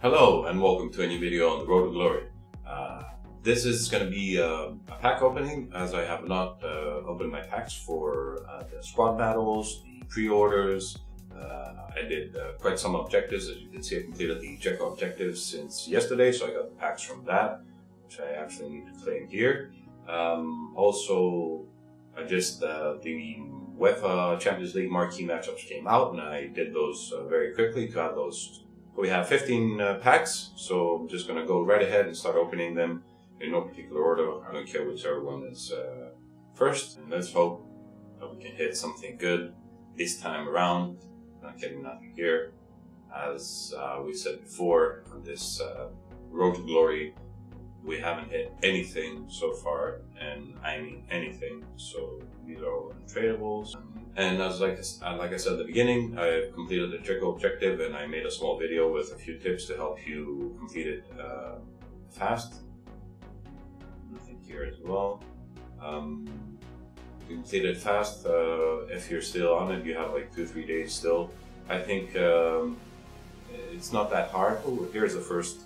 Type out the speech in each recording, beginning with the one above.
Hello and welcome to a new video on the Road to Glory. Uh, this is going to be uh, a pack opening as I have not uh, opened my packs for uh, the squad battles, the pre-orders. Uh, I did uh, quite some objectives. As you can see, I completed the Checo objectives since yesterday, so I got the packs from that, which I actually need to claim here. Um, also, I just the UEFA Champions League marquee matchups came out, and I did those very quickly got those we have 15 uh, packs, so I'm just going to go right ahead and start opening them in no particular order. I don't care whichever one is uh, first. And let's hope that we can hit something good this time around. Not getting nothing here. As uh, we said before, on this uh, Road to Glory, we haven't hit anything so far, and I mean anything. So these are all untradables. And as like uh, like I said at the beginning, I completed the Checo objective, and I made a small video with a few tips to help you complete it uh, fast. Nothing here as well. Um, complete it fast. Uh, if you're still on it, you have like two three days still. I think um, it's not that hard. Oh, here's the first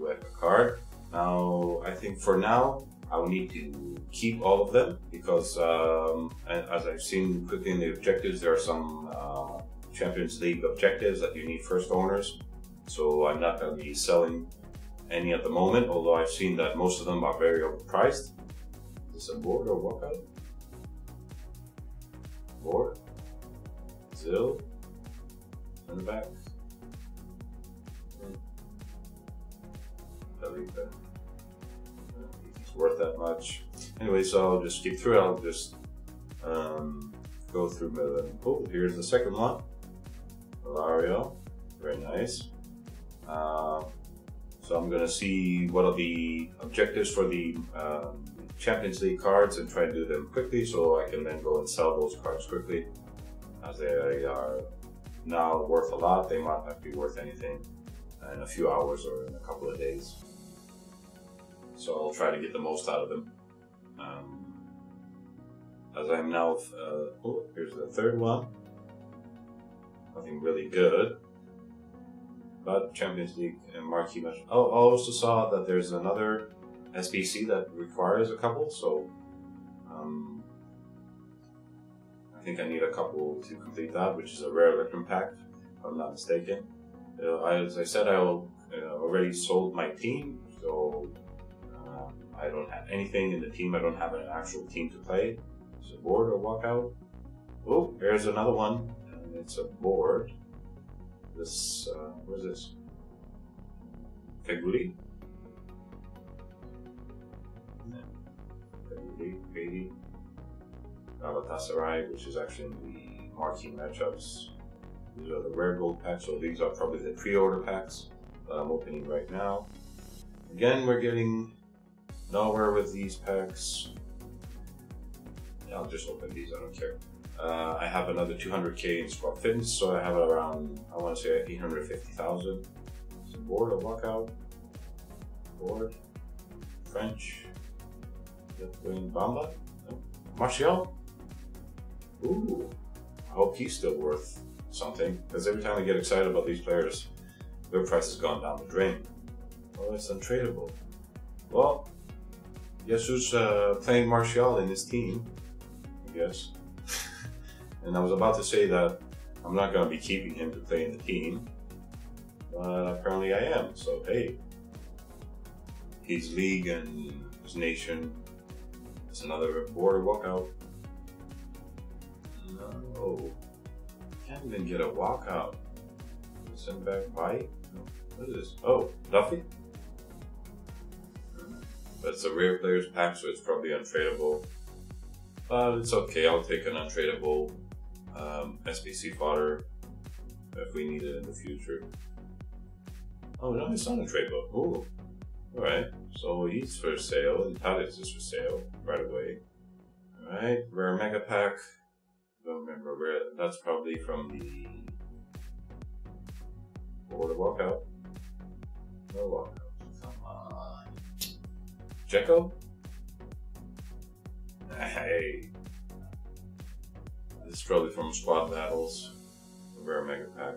UEFA card. Now, I think for now, I will need to keep all of them because, um, as I've seen quickly in the objectives, there are some uh, Champions League objectives that you need first owners. So I'm not going to be selling any at the moment, although I've seen that most of them are very overpriced. Is this a board or walkout? Board? Zill? Back? Worth that much. Anyway, so I'll just skip through. I'll just um, go through them. Oh, here's the second one. Valario, very nice. Uh, so I'm gonna see what are the objectives for the um, Champions League cards and try to do them quickly so I can then go and sell those cards quickly as they are now worth a lot. They might not be worth anything in a few hours or in a couple of days so I'll try to get the most out of them. Um, as I'm now, uh, oh, here's the third one. Nothing really good. But Champions League and marquee match. Oh, I also saw that there's another SBC that requires a couple, so um, I think I need a couple to complete that, which is a rare Electrum pack, if I'm not mistaken. Uh, as I said, I uh, already sold my team, Anything in the team. I don't have an actual team to play. It's a board or walkout. Oh, there's another one. And it's a board. This, uh, what is this? Feghouli? Feghouli, Beatty. Galatasaray, which is actually in the marquee matchups. These are the rare gold packs, so these are probably the pre-order packs that I'm opening right now. Again, we're getting nowhere with these packs. Yeah, I'll just open these, I don't care. Uh, I have another 200k in squad fitness, so I have around, I want to say 850,000. Some board, a walkout, board, French, Wayne Bamba, no. Martial. Ooh, I hope he's still worth something, because every time I get excited about these players, their price has gone down the drain. Oh, it's untradeable. Well, Jesus uh, playing Martial in his team, I guess. and I was about to say that I'm not going to be keeping him to play in the team, but apparently I am. So hey, his league and his nation. It's another border walkout. No, can't even get a walkout. Send back bite. What is this? Oh, Duffy. But it's a rare players pack, so it's probably untradeable. But it's okay, I'll take an untradeable um, SBC fodder if we need it in the future. Oh no, it's not untradeable. Ooh. Alright, so he's for sale, Thalys is for sale right away. Alright, rare mega pack. Don't remember where that's probably from the Border Walkout. No walkout. Checo? Hey. This is probably from Squad Battles. A rare Mega Pack.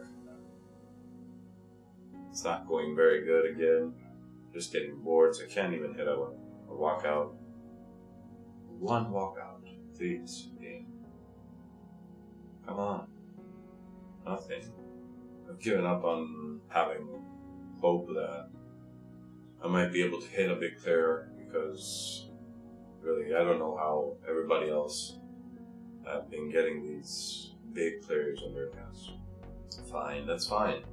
It's not going very good again. Just getting bored, so I can't even hit a, a walkout. One walkout, please, game. Come on. Nothing. I've given up on having hope that I might be able to hit a big player because really I don't know how everybody else have been getting these big players on their accounts. Fine, that's fine.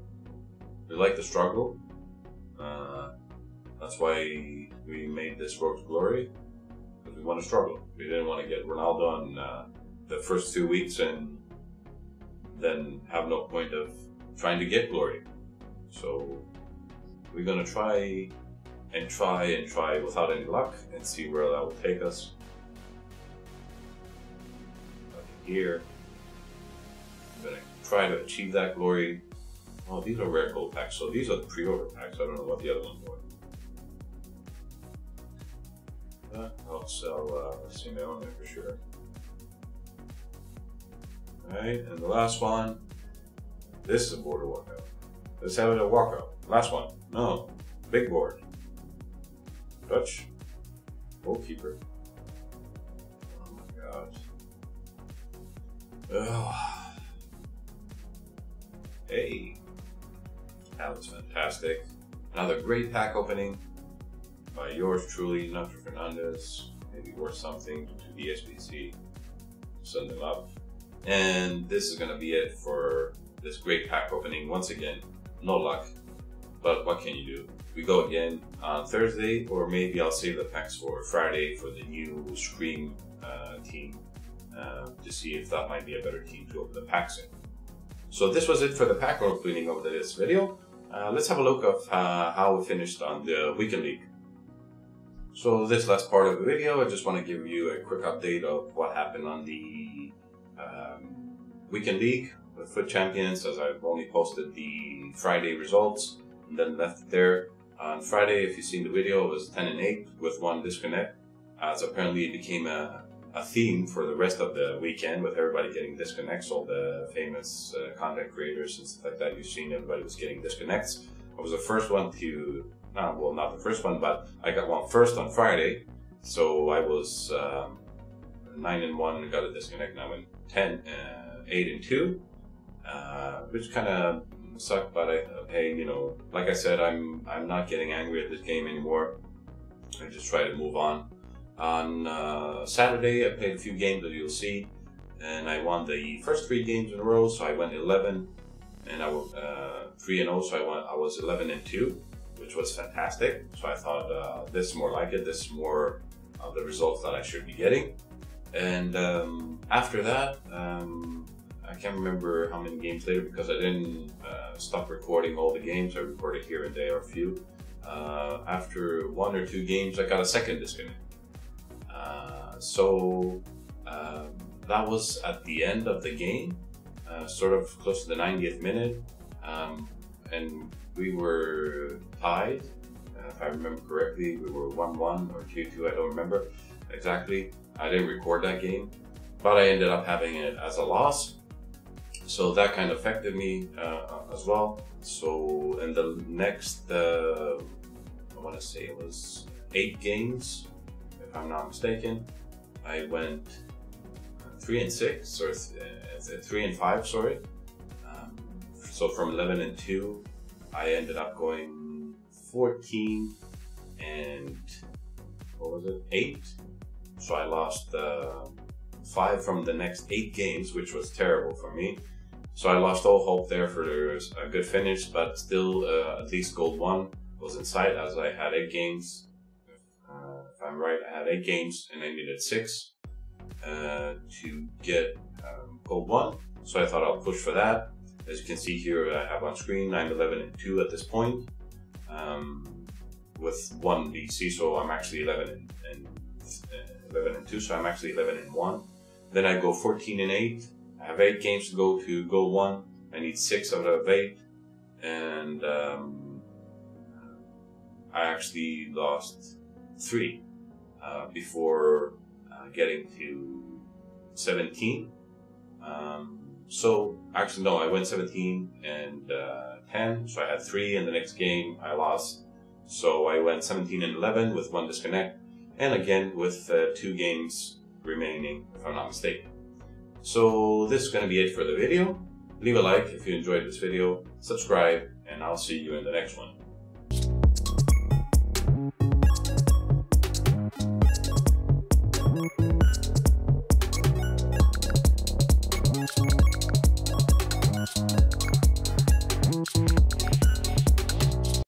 We like the struggle. Uh, that's why we made this Road to Glory because we want to struggle. We didn't want to get Ronaldo on uh, the first two weeks and then have no point of trying to get glory. So we're gonna try and try and try without any luck and see where that will take us. Here, I'm gonna try to achieve that glory. Oh, these are rare gold packs, so these are the pre-order packs. I don't know what the other ones. Uh, I'll sell uh, Simeone for sure. Alright, and the last one. This is a border walkout. Let's have it a walkout. Last one. No. Big board. Dutch. Goalkeeper. Oh my god. Ugh. Hey. That was fantastic. Another great pack opening by yours truly, Nacho Fernandez. Maybe worth something to the SBC. Send them up. And this is going to be it for this great pack opening. Once again, no luck, but what can you do? We go again on Thursday, or maybe I'll save the packs for Friday for the new Scream uh, team uh, to see if that might be a better team to open the packs in. So this was it for the pack opening of this video. Uh, let's have a look of uh, how we finished on the Weekend League. So this last part of the video, I just want to give you a quick update of what happened on the um, Weekend League with FUT Champions, as I've only posted the Friday results and then left there. On Friday, if you've seen the video, it was 10 and 8 with one disconnect, as apparently it became a, a theme for the rest of the weekend with everybody getting disconnects. All the famous uh, content creators and stuff like that you've seen, everybody was getting disconnects. I was the first one to, uh, well, not the first one, but I got one first on Friday. So I was um, 9 and 1 got a disconnect, now in 10, uh, 8 and 2, uh, which kind of sucked. But I, hey, you know, like I said, I'm I'm not getting angry at this game anymore. I just try to move on. On uh, Saturday, I played a few games that you'll see, and I won the first three games in a row. So I went 11, and I was uh, three and 0. So I went I was 11 and 2, which was fantastic. So I thought uh, this is more like it. This is more of the results that I should be getting. And um, after that, um, I can't remember how many games later because I didn't uh, stop recording all the games. I recorded here and there a few. Uh, after one or two games, I got a second disconnect. Uh, so um, that was at the end of the game, uh, sort of close to the 90th minute. Um, and we were tied. Uh, if I remember correctly, we were 1 1 or 2 2, I don't remember exactly. I didn't record that game, but I ended up having it as a loss. So that kind of affected me uh, as well. So in the next, uh, I want to say it was eight games, if I'm not mistaken, I went three and six or th- three and five, sorry. Um, so from 11 and two, I ended up going 14 and what was it? Eight so I lost uh, five from the next eight games, which was terrible for me. So I lost all hope there for a good finish, but still, uh, at least gold one was in sight as I had eight games. Uh, if I'm right, I had eight games and I needed six uh, to get um, gold one. So I thought I'll push for that. As you can see here, I have on screen 9, 11, and 2 at this point. Um, with one DC, so I'm actually 11 and, and uh, 11 and 2, so I'm actually 11 and 1. Then I go 14 and 8. I have 8 games to go to goal 1. I need 6 out of 8. And um, I actually lost 3 uh, before uh, getting to 17. Um, so actually, no, I went 17 and uh, 10. So I had three in the next game. I lost. So I went 17 and 11 with one disconnect, and again with uh, two games remaining, if I'm not mistaken. So this is going to be it for the video. Leave a like if you enjoyed this video, subscribe, and I'll see you in the next one.